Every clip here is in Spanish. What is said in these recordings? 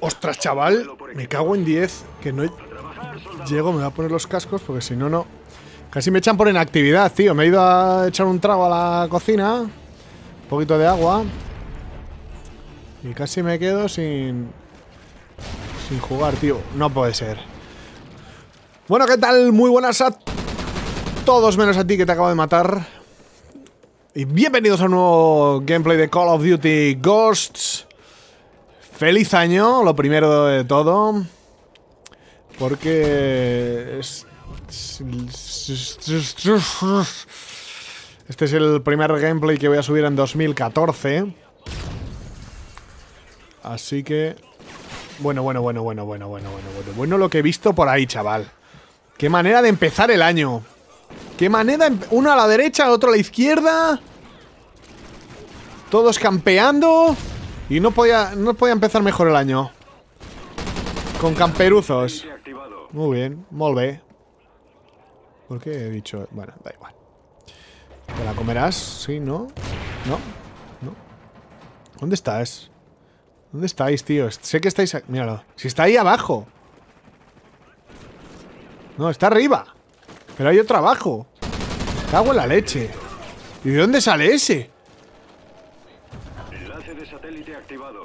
Ostras, chaval, me cago en 10. Que no llego, me voy a poner los cascos porque si no, no. Casi me echan por inactividad, tío. Me he ido a echar un trago a la cocina. Un poquito de agua. Y casi me quedo sin... Sin jugar, tío. No puede ser. Bueno, ¿qué tal? Muy buenas a todos menos a ti que te acabo de matar. Y bienvenidos a un nuevo gameplay de Call of Duty Ghosts. Feliz año, lo primero de todo. Porque... Este es el primer gameplay que voy a subir en 2014. Así que... Bueno, bueno, bueno, bueno, bueno, bueno, bueno, bueno. Bueno lo que he visto por ahí, chaval. Qué manera de empezar el año. Qué manera... Uno a la derecha, otro a la izquierda. Todos campeando. Y no podía, no podía empezar mejor el año. Con camperuzos. Muy bien, molve. ¿Por qué he dicho? Bueno, da igual. ¿Te la comerás? Sí, ¿no? ¿No? ¿No? ¿Dónde estás? ¿Dónde estáis, tío? Sé que estáis... Míralo. Si está ahí abajo. No, está arriba. Pero hay otro abajo. Cago en la leche. ¿Y de dónde sale ese?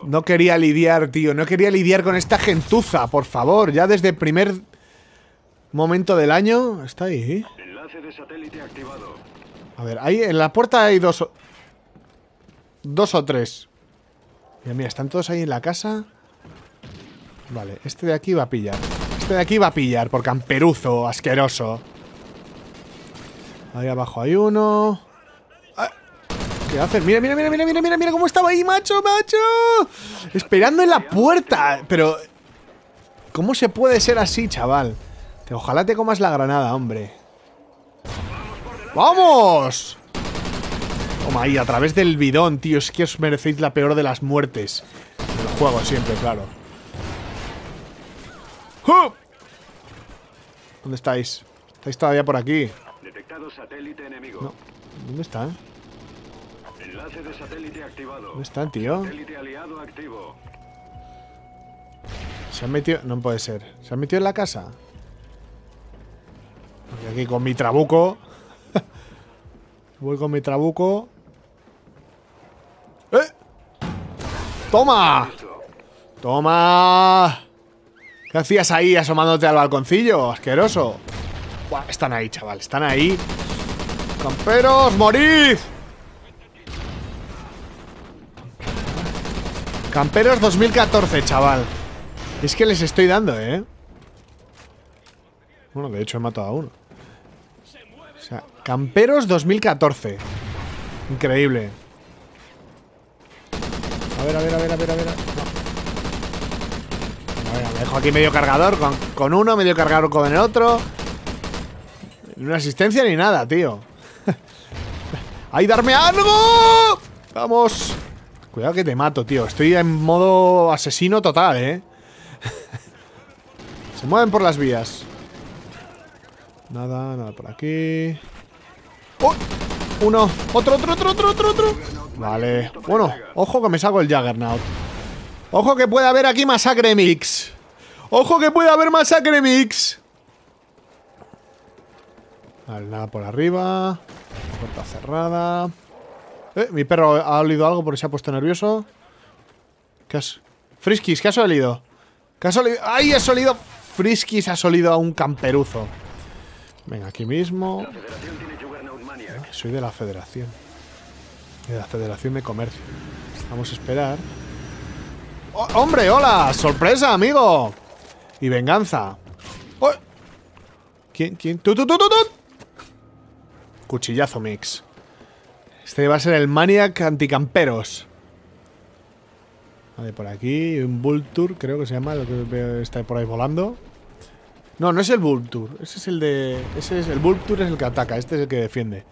No quería lidiar, tío. No quería lidiar con esta gentuza, por favor. Ya desde el primer momento del año. Está ahí. A ver, ahí en la puerta hay dos... Dos o tres. Mira, mira, están todos ahí en la casa. Vale, este de aquí va a pillar. Este de aquí va a pillar por camperuzo asqueroso. Ahí abajo hay uno. ¿Qué haces? Mira, mira, mira, mira, mira, mira, mira cómo estaba ahí, macho, macho. Esperando en la puerta. Pero... ¿Cómo se puede ser así, chaval? Ojalá te comas la granada, hombre. ¡Vamos! Toma ahí, a través del bidón, tío. Es que os merecéis la peor de las muertes. En el juego siempre, claro. ¿Dónde estáis? ¿Estáis todavía por aquí? No. ¿Dónde están? ¿Dónde están, tío? Se han metido... No puede ser. ¿Se han metido en la casa? Voy aquí con mi trabuco. Voy con mi trabuco. ¡Eh! ¡Toma! ¡Toma! ¿Qué hacías ahí asomándote al balconcillo? Asqueroso. Buah, están ahí, chaval. Están ahí. ¡Camperos, morid! Camperos 2014, chaval. Es que les estoy dando, ¿eh? Bueno, de hecho he matado a uno. O sea, Camperos 2014. Increíble. A ver, a ver, a ver, a ver, a ver. me dejo aquí medio cargador con, con uno, medio cargador con el otro. Ni una asistencia ni nada, tío. ¡Ay, darme algo! ¡Vamos! Cuidado que te mato, tío. Estoy en modo asesino total, ¿eh? Se mueven por las vías. Nada, nada por aquí. ¡Oh! Uno. Otro, otro, otro, otro, otro, otro. Vale. Bueno, ojo que me saco el Juggernaut. Ojo que puede haber aquí masacre mix. Ojo que puede haber masacre mix. Vale, nada por arriba. Puerta cerrada. Eh, mi perro ha olido algo porque se ha puesto nervioso. ¿Qué has...? Friskis, ¿qué has olido? ¿Qué has olido? ¡Ay, has olido! Friskis ha olido a un camperuzo. Venga, aquí mismo. soy de la federación. De la federación de comercio. Vamos a esperar. ¡Oh, ¡Hombre, hola! ¡Sorpresa, amigo! Y venganza. ¡Oh! ¿Quién? ¿Quién? ¡Tú, tú, tú, tú, tú! Cuchillazo mix. Este va a ser el Maniac Anticamperos. Vale, por aquí un Vulture, creo que se llama, lo que está por ahí volando. No, no es el Vulture. Ese es el de... Ese es el Vulture es el que ataca. Este es el que defiende.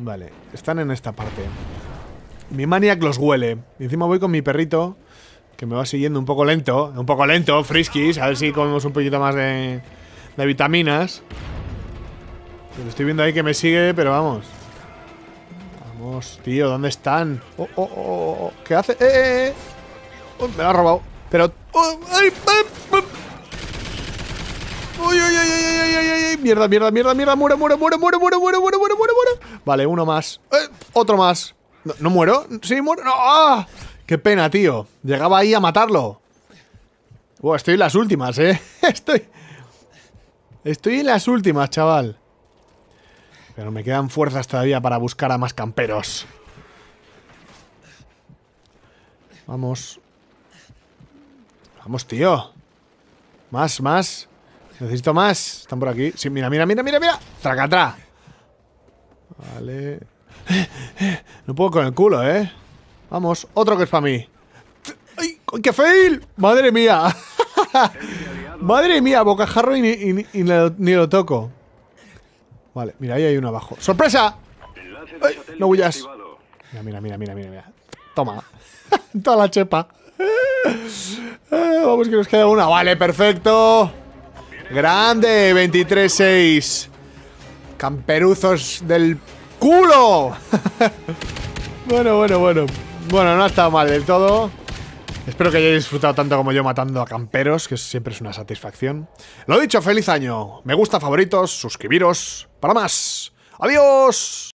Vale. Están en esta parte. Mi Maniac los huele. Y encima voy con mi perrito. Que me va siguiendo un poco lento. Un poco lento, friskies. A ver si comemos un poquito más de, de vitaminas. estoy viendo ahí que me sigue, pero vamos. Tío, ¿dónde están? Oh, oh, oh. ¿Qué hace? ¡Eh, eh, eh! me lo ha robado. Pero... ¡Ay! ¡Uy, uy, uy, uy, uy, uy, Mierda, mierda, mierda, mierda. Muere, muere, muere, muere, muere, muere, muere, muere, muere. Vale, uno más. Otro más. No, muero? Sí, muero. ¡Ah! Qué pena, tío. Llegaba ahí a matarlo. estoy en las últimas, ¿eh? Estoy... Estoy en las últimas, chaval. Pero me quedan fuerzas todavía para buscar a más camperos. Vamos. Vamos, tío. Más, más. Necesito más. Están por aquí. Sí, mira, mira, mira, mira, mira. Tracatra. Vale. No puedo con el culo, ¿eh? Vamos, otro que es para mí. ¡Ay, qué fail! ¡Madre mía! ¡Madre mía! Bocajarro y, ni, ni, lo, toco. Vale, mira, ahí hay uno abajo. ¡Sorpresa! no huyas. Mira, mira, mira, mira, mira. Toma. Toda la chepa. Vamos que nos queda una. Vale, perfecto. Grande, 23-6. Camperuzos del culo. bueno, bueno, bueno. Bueno, no ha estado mal del todo. Espero que hayáis disfrutado tanto como yo matando a camperos, que siempre es una satisfacción. Lo dicho, feliz año. Me gusta, favoritos, suscribiros. Para más. Adiós.